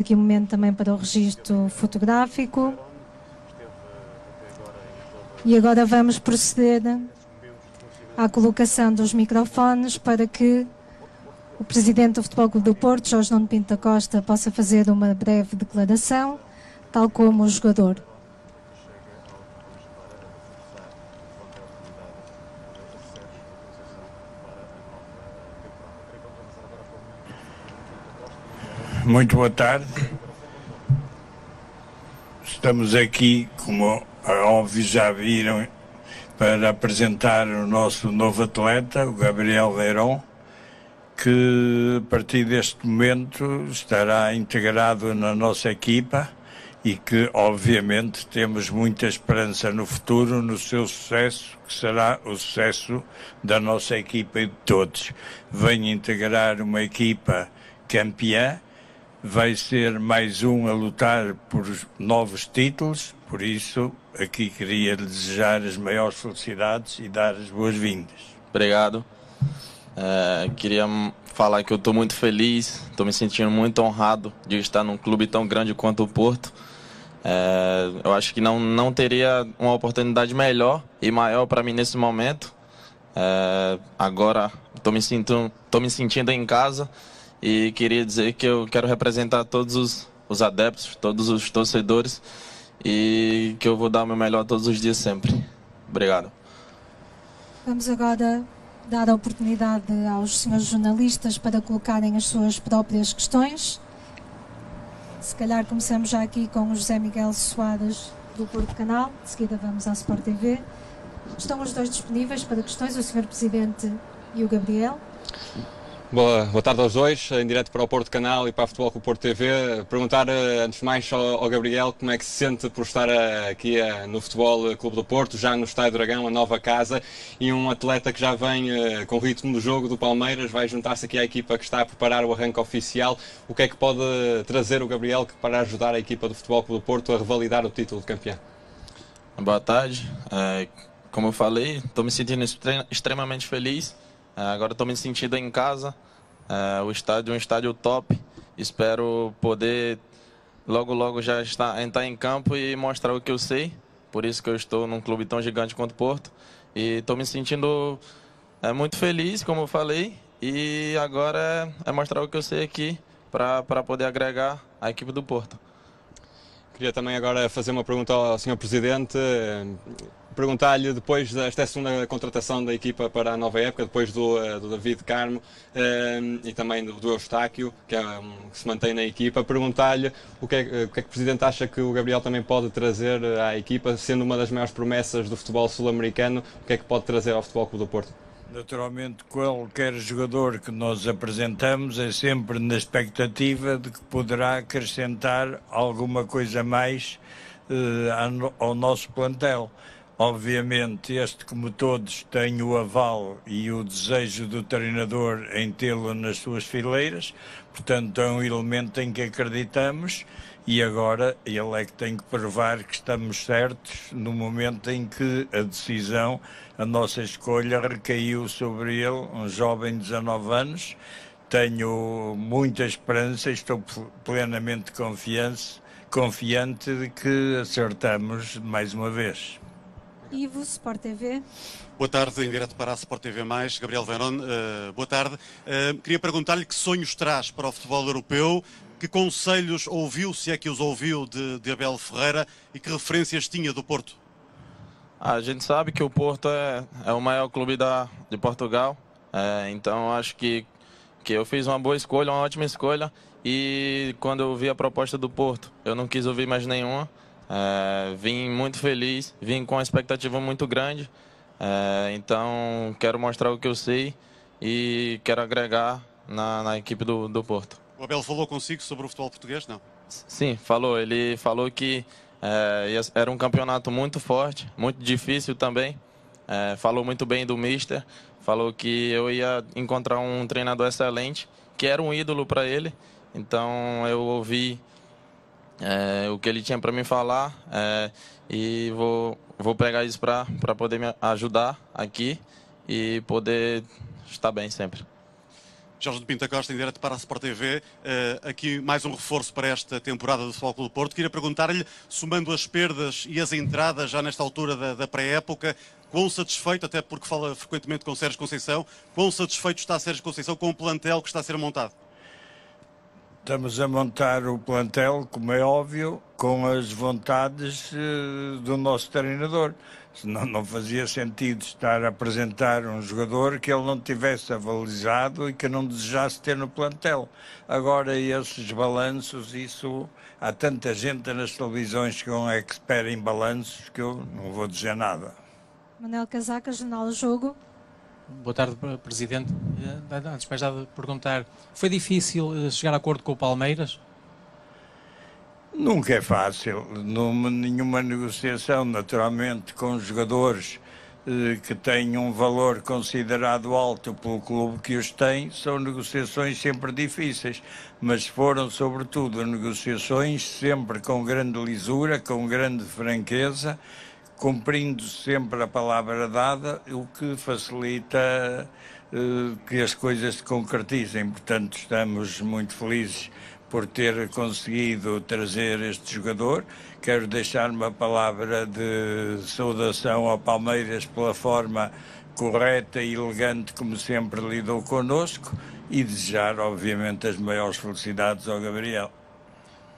aqui um momento também para o registro fotográfico. E agora vamos proceder à colocação dos microfones para que o Presidente do Futebol Clube do Porto, Jorge Nuno Pinto da Costa, possa fazer uma breve declaração, tal como o jogador. Muito boa tarde. Estamos aqui, como é óbvio já viram, para apresentar o nosso novo atleta, o Gabriel Leiron, que a partir deste momento estará integrado na nossa equipa e que, obviamente, temos muita esperança no futuro, no seu sucesso, que será o sucesso da nossa equipa e de todos. Venho integrar uma equipa campeã vai ser mais um a lutar por novos títulos, por isso aqui queria desejar as maiores felicidades e dar as boas-vindas. Obrigado. É, queria falar que eu estou muito feliz, estou me sentindo muito honrado de estar num clube tão grande quanto o Porto. É, eu acho que não, não teria uma oportunidade melhor e maior para mim nesse momento. É, agora estou me, sentindo, me sentindo em casa e queria dizer que eu quero representar todos os, os adeptos, todos os torcedores e que eu vou dar o meu melhor todos os dias sempre. Obrigado. Vamos agora dar a oportunidade aos senhores jornalistas para colocarem as suas próprias questões. Se calhar começamos já aqui com o José Miguel Soares do Porto Canal, de seguida vamos à Sport TV. Estão os dois disponíveis para questões, o senhor Presidente e o Gabriel. Boa, boa tarde aos dois, em direto para o Porto Canal e para a Futebol com o Porto TV. Perguntar, eh, antes de mais, ao, Gabriel como é que se sente por estar eh, aqui eh, no Futebol Clube do Porto, já no Estádio Dragão, a nova casa, e um atleta que já vem com o ritmo do jogo do Palmeiras, vai juntar-se aqui à equipa que está a preparar o arranque oficial. O que é que pode trazer o Gabriel para ajudar a equipa do Futebol Clube do Porto a revalidar o título de campeão? Boa tarde. Como eu falei, estou me sentindo extremamente feliz agora estou me sentindo em casa. É, o estádio é um estádio top. Espero poder logo logo já estar, entrar em campo e mostrar o que eu sei. Por isso que eu estou num clube tão gigante quanto o Porto. E estou me sentindo é, muito feliz, como eu falei. E agora é, é mostrar o que eu sei aqui para poder agregar a equipe do Porto. Queria também agora fazer uma pergunta ao Sr. Presidente perguntar-lhe depois desta segunda contratação da equipa para a nova época, depois do, eh, do David Carmo eh, e também do, do Eustáquio, que, é, que se mantém na equipa, perguntar-lhe o, é, o que é que o Presidente acha que o Gabriel também pode trazer à equipa, sendo uma das maiores promessas do futebol sul-americano, o que é que pode trazer ao Futebol Clube do Porto? Naturalmente, qualquer jogador que nós apresentamos é sempre na expectativa de que poderá acrescentar alguma coisa mais ao nosso plantel. Obviamente, este, como todos, tem o aval e o desejo do treinador em tê-lo nas suas fileiras, portanto, é um elemento em que acreditamos e agora ele é que tem que provar que estamos certos no momento em que a decisão, a nossa escolha recaiu sobre ele, um jovem de 19 anos. Tenho muita esperança, estou plenamente confiante, confiante de que acertamos mais uma vez. Ivo, Sport TV. Boa tarde, em direto para a Sport TV+, Gabriel Verón, uh, boa tarde. Uh, queria perguntar-lhe que sonhos traz para o futebol europeu, que conselhos ouviu, se é que os ouviu, de, de Abel Ferreira e que referências tinha do Porto? Ah, a gente sabe que o Porto é, é o maior clube da, de Portugal, é, então acho que, que eu fiz uma boa escolha, uma ótima escolha, e quando eu vi a proposta do Porto, eu não quis ouvir mais nenhuma, é, vim muito feliz, vim com uma expectativa muito grande. É, então, quero mostrar o que eu sei e quero agregar na, na equipe do, do Porto. O Abel falou consigo sobre o futebol português, não? Sim, falou. Ele falou que é, era um campeonato muito forte, muito difícil também. É, falou muito bem do Mister. Falou que eu ia encontrar um treinador excelente, que era um ídolo para ele. Então eu ouvi é, o que ele tinha para me falar é, e vou, vou pegar isso para poder me ajudar aqui e poder estar bem sempre. Jorge de Pinta Costa, em direto para a Sport TV. Uh, aqui mais um reforço para esta temporada do Futebol Clube do Porto. Queria perguntar-lhe, somando as perdas e as entradas já nesta altura da, da pré-época, quão satisfeito, até porque fala frequentemente com Sérgio Conceição, quão satisfeito está Sérgio Conceição com o plantel que está a ser montado? Estamos a montar o plantel, como é óbvio, com as vontades uh, do nosso treinador. Senão não fazia sentido estar a apresentar um jogador que ele não tivesse avalizado e que não desejasse ter no plantel. Agora, esses balanços, isso. Há tanta gente nas televisões que um expert em balanços que eu não vou dizer nada. Manel Casaca, Jornal Jogo. Boa tarde, Presidente. Eh, antes de mais nada, perguntar: foi difícil eh, chegar a acordo com o Palmeiras? Nunca é fácil, numa, nenhuma negociação, naturalmente, com jogadores eh, que têm um valor considerado alto pelo clube que os tem, são negociações sempre difíceis, mas foram, sobretudo, negociações sempre com grande lisura, com grande franqueza, cumprindo sempre a palavra dada, o que facilita eh, que as coisas se concretizem. Portanto, estamos muito felizes por ter conseguido trazer este jogador. Quero deixar uma palavra de saudação ao Palmeiras pela forma correta e elegante como sempre lidou connosco e desejar, obviamente, as maiores felicidades ao Gabriel.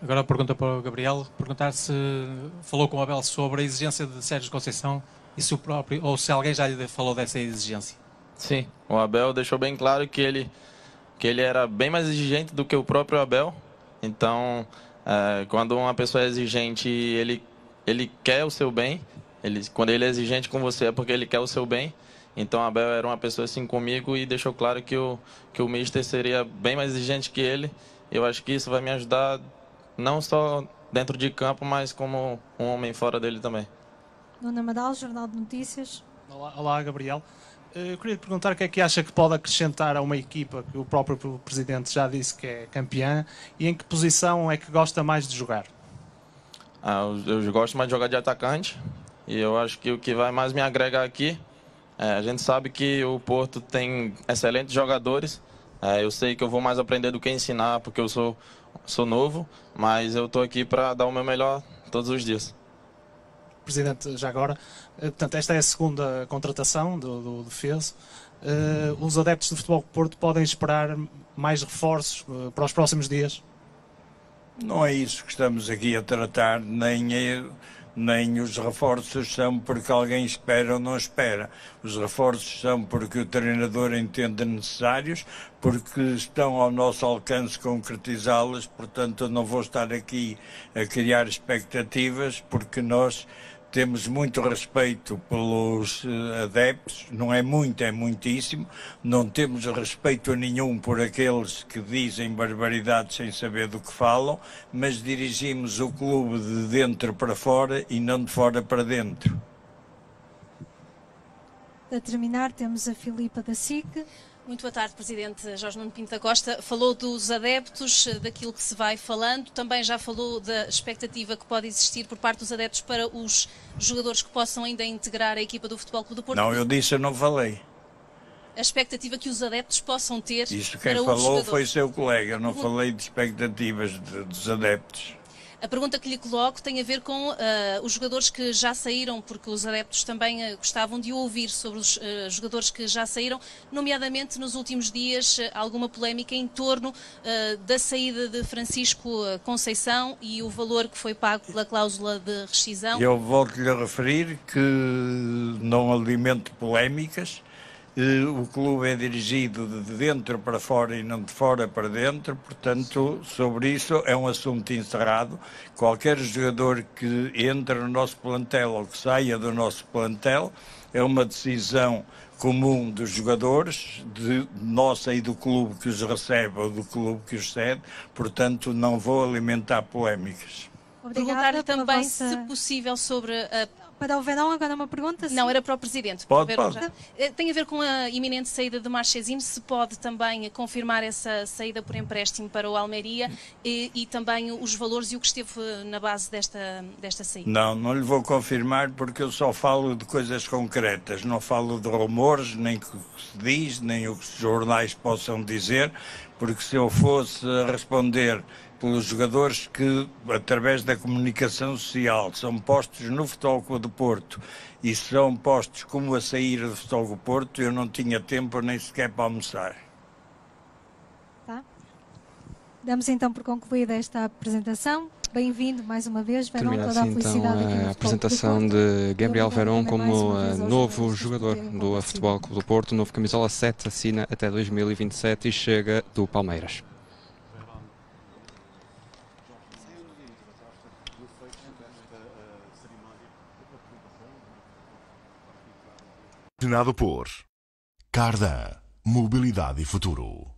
Agora a pergunta para o Gabriel, perguntar se falou com o Abel sobre a exigência de Sérgio Conceição e se o próprio, ou se alguém já lhe falou dessa exigência. Sim, o Abel deixou bem claro que ele que ele era bem mais exigente do que o próprio Abel. Então, é, quando uma pessoa é exigente, ele, ele quer o seu bem. Ele, quando ele é exigente com você é porque ele quer o seu bem. Então, Abel era uma pessoa assim comigo e deixou claro que o, que o Mister seria bem mais exigente que ele. Eu acho que isso vai me ajudar não só dentro de campo, mas como um homem fora dele também. Dona Madal, Jornal de Notícias. Olá, olá Gabriel. Eh, eu queria perguntar o que é que acha que pode acrescentar a uma equipa que o próprio Presidente já disse que é campeã e em que posição é que gosta mais de jogar? Ah, eu, eu gosto mais de jogar de atacante e eu acho que o que vai mais me agregar aqui, é, a gente sabe que o Porto tem excelentes jogadores, é, eu sei que eu vou mais aprender do que ensinar porque eu sou, sou novo, mas eu estou aqui para dar o meu melhor todos os dias. Presidente, já agora, eh, portanto, esta é a segunda contratação do, do defesa. Uh, os adeptos do Futebol Porto podem esperar mais reforços uh, para os próximos dias? Não é isso que estamos aqui a tratar, nem é, nem os reforços são porque alguém espera ou não espera. Os reforços são porque o treinador entende necessários, porque estão ao nosso alcance concretizá-las, portanto eu não vou estar aqui a criar expectativas, porque nós temos muito respeito pelos eh, adeptos, não é muito, é muitíssimo. Não temos respeito nenhum por aqueles que dizem barbaridades sem saber do que falam, mas dirigimos o clube de dentro para fora e não de fora para dentro. Para terminar, temos a Filipa da SIC. Muito boa tarde, Presidente Jorge Nuno Pinto da Costa. Falou dos adeptos, daquilo que se vai falando, também já falou da expectativa que pode existir por parte dos adeptos para os jogadores que possam ainda integrar a equipa do Futebol Clube do Porto. Não, eu disse, eu não falei. A expectativa que os adeptos possam ter. Isso quem falou foi seu colega, eu não falei de expectativas de, dos adeptos. A pergunta que lhe coloco tem a ver com uh, os jogadores que já saíram, porque os adeptos também uh, gostavam de ouvir sobre os uh, jogadores que já saíram, nomeadamente nos últimos dias alguma polémica em torno da saída de Francisco Conceição e o valor que foi pago pela cláusula de rescisão. Eu volto-lhe a referir que não alimento polémicas o clube é dirigido de dentro para fora e não de fora para dentro, portanto, sobre isso é um assunto encerrado. Qualquer jogador que entre no nosso plantel ou que saia do nosso plantel é uma decisão comum dos jogadores, de nossa e do clube que os recebe ou do clube que os cede, portanto, não vou alimentar polémicas. Perguntar-lhe também, vossa... se possível, sobre a Para o Verão, agora uma pergunta? Não, era para o Presidente. Pode, para o pode. Já. Eh, Tem a ver com a iminente saída de Marchesino, se pode também confirmar essa saída por empréstimo para o Almeria e, e também os valores e o que esteve eh, na base desta, desta saída. Não, não lhe vou confirmar porque eu só falo de coisas concretas, não falo de rumores, nem o que se diz, nem o que os jornais possam dizer, porque se eu fosse responder pelos jogadores que, através da comunicação social, são postos no Futebol Clube do Porto e são postos como a sair do Futebol do Porto, eu não tinha tempo nem sequer para almoçar. Tá? Damos então por concluída esta apresentação. Bem-vindo mais uma vez, Verão, Termina toda a assim então felicidade aqui no a apresentação Clube do Porto. de Gabriel Verón como eh, novo jogador do. Futebol Clube do Porto, novo camisola 7, assina até 2027 e chega do Palmeiras. Patrocinado por Cardan, Mobilidade e Futuro.